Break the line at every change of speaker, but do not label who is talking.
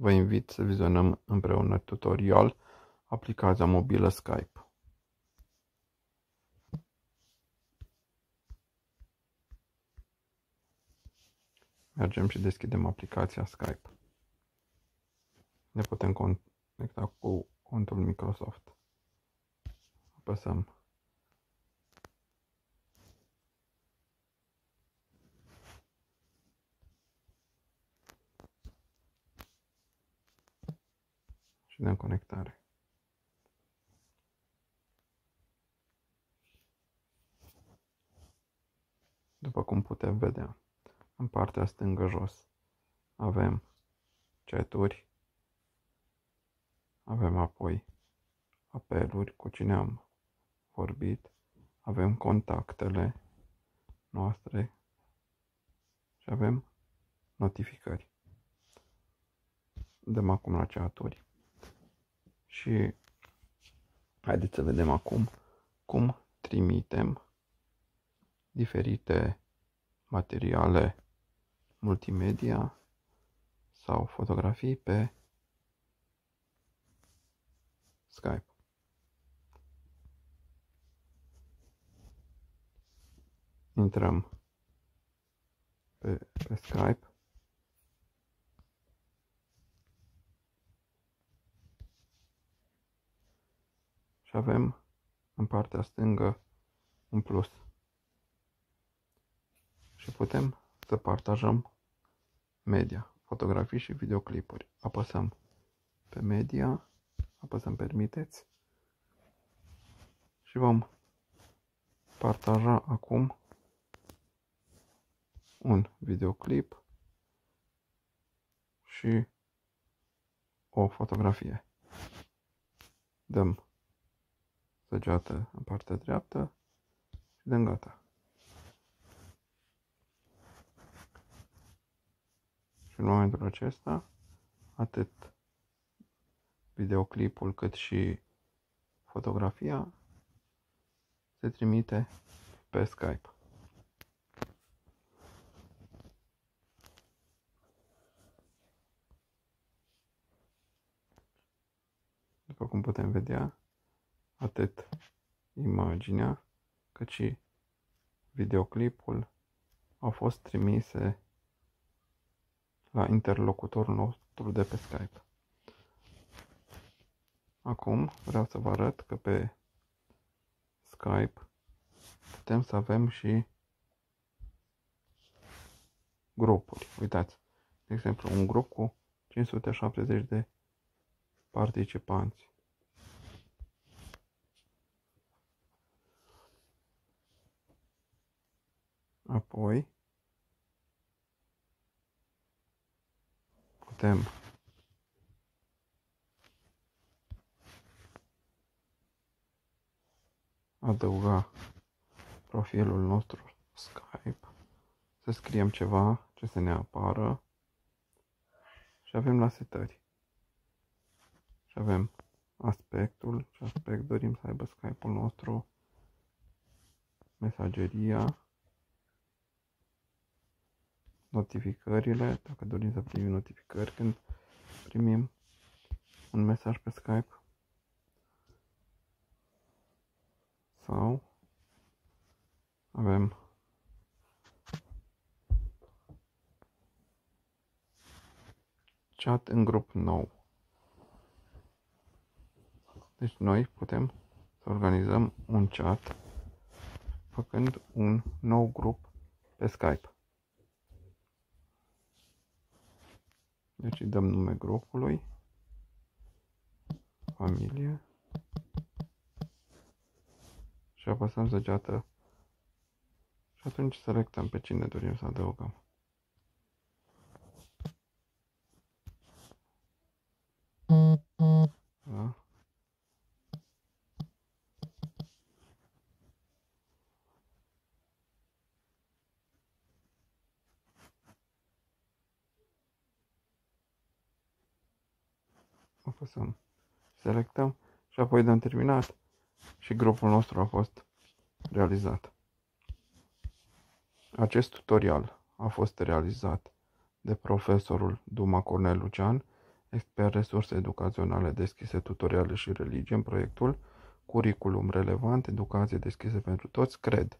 Vă invit să vizionăm împreună tutorial aplicația mobilă Skype. Mergem și deschidem aplicația Skype. Ne putem conecta cu contul Microsoft. Apăsăm și dăm conectare. După cum putem vedea, în partea stângă jos avem chaturi, avem apoi apeluri cu cine am vorbit, avem contactele noastre și avem notificări. Dăm acum la chaturi. Și haideți să vedem acum cum trimitem diferite materiale multimedia sau fotografii pe Skype. Intrăm pe, pe Skype și avem în partea stângă un plus. Și putem să partajăm media, fotografii și videoclipuri. Apăsăm pe media, apăsăm permiteți și vom partaja acum un videoclip și o fotografie. Dăm săgeată în partea dreaptă și dăm gata. Și în momentul acesta, atât videoclipul cât și fotografia se trimite pe Skype. După cum putem vedea, atât imaginea cât și videoclipul au fost trimise la interlocutorul nostru de pe Skype. Acum vreau să vă arăt că pe Skype putem să avem și grupuri. Uitați, de exemplu, un grup cu 570 de participanți. Apoi putem adăuga profilul nostru Skype, să scriem ceva ce să ne apară. Și avem la setări. Și avem aspectul, ce aspect dorim să aibă Skype-ul nostru, mesageria, notificările, dacă dorim să primim notificări când primim un mesaj pe Skype sau avem chat în grup nou. Deci noi putem să organizăm un chat făcând un nou grup pe Skype. Deci îi dăm nume grupului, familie. Și apăsăm săgeată. Și atunci selectăm pe cine dorim să adăugăm. Apăsăm, selectăm și apoi dăm terminat și grupul nostru a fost realizat. Acest tutorial a fost realizat de profesorul Duma Cornel Lucian expert resurse educaționale deschise, tutoriale și religie în proiectul Curriculum relevant, educație deschisă pentru toți, cred.